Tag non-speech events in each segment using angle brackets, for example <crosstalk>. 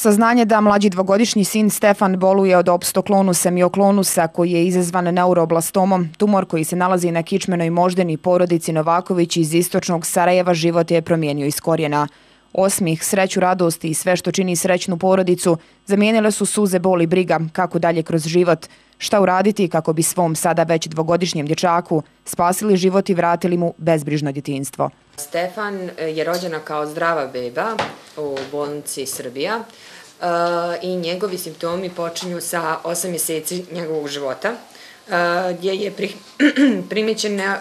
Saznanje da mlađi dvogodišnji sin Stefan boluje od opstoklonusa mioklonusa koji je izazvan neuroblastomom, tumor koji se nalazi na kičmenoj moždeni porodici Novaković iz istočnog Sarajeva život je promijenio iz korijena. Osmih, sreću, radosti i sve što čini srećnu porodicu zamijenile su suze, boli, briga, kako dalje kroz život, šta uraditi kako bi svom sada već dvogodišnjem dječaku spasili život i vratili mu bezbrižno djetinstvo. Stefan je rođena kao zdrava beba u bolnici Srbija eh, i njegovi simptomi počinju sa 8 mjeseci njegovog života eh, gdje je <clears throat> primijećen eh,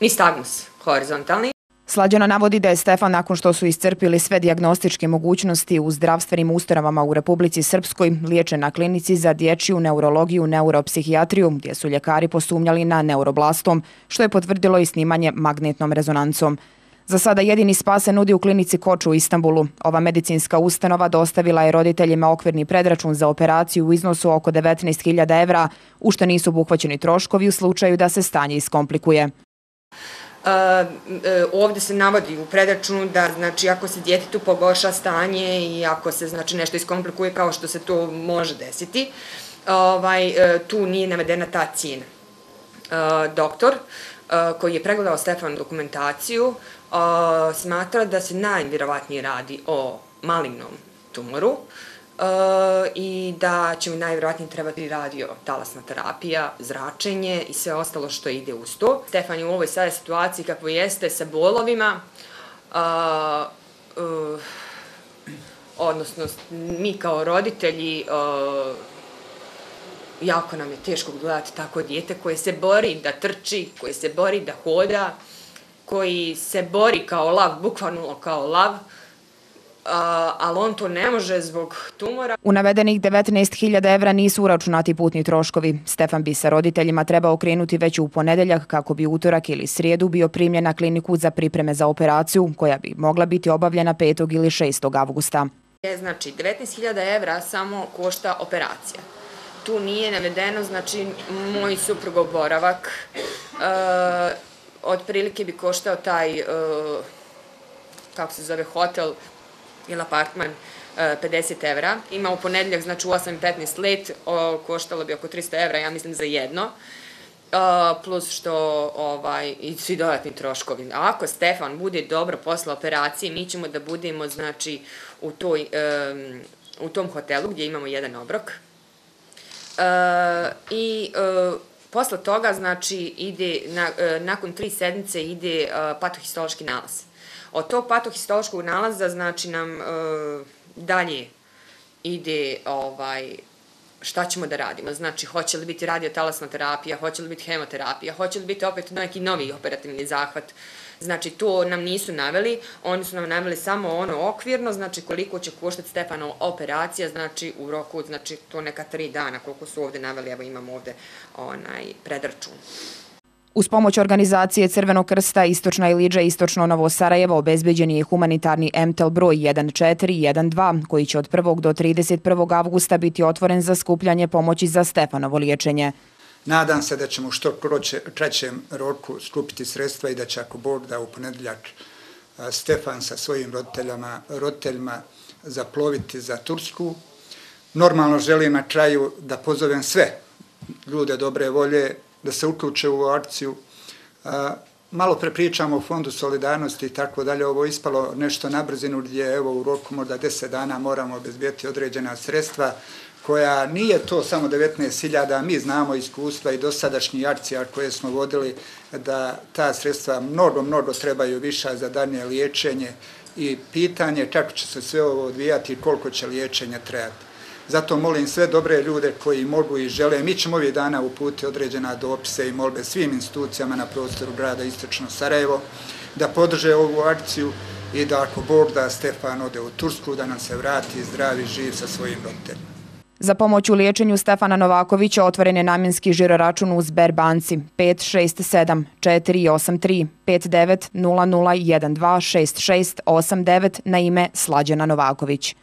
nistagmus horizontalni. Slađana navodi da je Stefan nakon što su iscrpili sve diagnostičke mogućnosti u zdravstvenim ustanovama u Republici Srpskoj liječen na klinici za dječju neurologiju, neuropsihijatriju, gdje su ljekari posumnjali na neuroblastom, što je potvrdilo i snimanje magnetnom rezonancom. Za sada jedini spas se nudi u klinici Koču u Istanbulu. Ova medicinska ustanova dostavila je roditeljima okvirni predračun za operaciju u iznosu oko 19.000 evra, u što nisu obuhvaćeni troškovi u slučaju da se stanje iskomplikuje. E, ovdje se navodi u predračunu da znači ako se djetetu pogorša stanje i ako se znači nešto iskomplikuje kao što se to može desiti, ovaj e, tu nije navedena ta cijena. E, doktor e, koji je pregledao Stefan dokumentaciju smatra da se najvjerovatnije radi o malignom tumoru, Uh, i da će mi najvjerojatnije trebati radio talasna terapija, zračenje i sve ostalo što ide uz to. Stefan je u ovoj sada situaciji kako jeste sa bolovima, uh, uh, odnosno mi kao roditelji, uh, jako nam je teško gledati tako dijete koje se bori da trči, koje se bori da hoda, koji se bori kao lav, bukvalno kao lav, uh, ali on to ne može zbog tumora. U navedenih 19.000 evra nisu uračunati putni troškovi. Stefan bi sa roditeljima trebao okrenuti već u ponedeljak kako bi utorak ili srijedu bio primljen na kliniku za pripreme za operaciju koja bi mogla biti obavljena 5. ili 6. avgusta. Znači, 19.000 evra samo košta operacija. Tu nije navedeno, znači, moj suprugov boravak. E, otprilike bi koštao taj, e, kako se zove, hotel, ili apartman e, 50 evra. Ima u ponedljak, znači u 8.15 let, koštalo bi oko 300 evra, ja mislim, za jedno. E, plus što ovaj, i svi dodatni troškovi. A ako Stefan bude dobro posle operacije, mi ćemo da budemo znači, u, toj, u tom hotelu gdje imamo jedan obrok. E, I posle toga, znači, ide, nakon tri sedmice ide patohistološki nalaz. Od tog patohistološkog nalaza znači nam e, dalje ide ovaj šta ćemo da radimo. Znači, hoće li biti radiotalasna terapija, hoće li biti hemoterapija, hoće li biti opet neki novi operativni zahvat. Znači, to nam nisu naveli, oni su nam naveli samo ono okvirno, znači koliko će koštati Stefanova operacija, znači u roku, znači to neka tri dana, koliko su ovdje naveli, evo imamo ovdje onaj predračun. Uz pomoć organizacije Crvenog krsta Istočna Iliđa i Istočno Novo Sarajevo obezbeđen je humanitarni MTEL broj 1412 koji će od 1. do 31. avgusta biti otvoren za skupljanje pomoći za Stefanovo liječenje. Nadam se da ćemo što kraćem roku skupiti sredstva i da će ako Bog da u ponedeljak e, Stefan sa svojim roditeljama, roditeljima zaploviti za Tursku. Normalno želim na kraju da pozovem sve ljude dobre volje, da se uključe u akciju. E, malo prepričamo o Fondu solidarnosti i tako dalje. Ovo ispalo nešto na brzinu gdje evo u roku možda deset dana moramo obezbijeti određena sredstva koja nije to samo 19.000, mi znamo iskustva i dosadašnji akcija koje smo vodili da ta sredstva mnogo, mnogo trebaju više za danje liječenje i pitanje kako će se sve ovo odvijati i koliko će liječenje trebati. Zato molim sve dobre ljude koji mogu i žele. Mi ćemo ovih dana uputi određena dopise i molbe svim institucijama na prostoru grada Istočno Sarajevo da podrže ovu akciju i da ako Bog da Stefan ode u Tursku da nam se vrati zdravi živ sa svojim roditeljima. Za pomoć u liječenju Stefana Novakovića otvoren je namjenski žiroračun u Sberbanci 567 483 59 00 12 66 89 na ime Slađana Novaković.